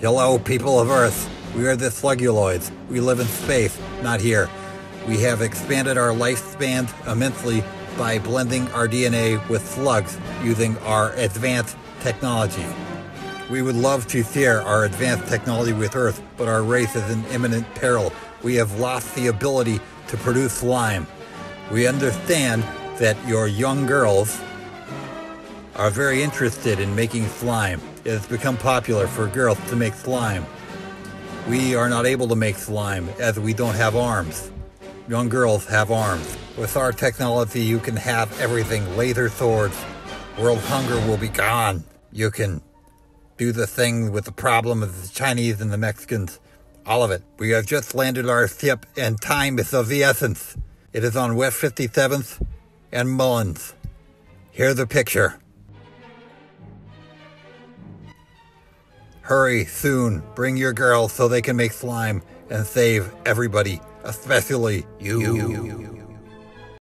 Hello, people of Earth. We are the Slugguloids. We live in space, not here. We have expanded our lifespan immensely by blending our DNA with slugs using our advanced technology. We would love to share our advanced technology with Earth, but our race is in imminent peril. We have lost the ability to produce slime. We understand that your young girls are very interested in making slime. It has become popular for girls to make slime. We are not able to make slime as we don't have arms. Young girls have arms. With our technology, you can have everything laser swords. World hunger will be gone. You can do the thing with the problem of the Chinese and the Mexicans. All of it. We have just landed our ship, and time is of the essence. It is on West 57th and Mullins. Here's the picture. Hurry, soon. Bring your girls so they can make slime and save everybody, especially you.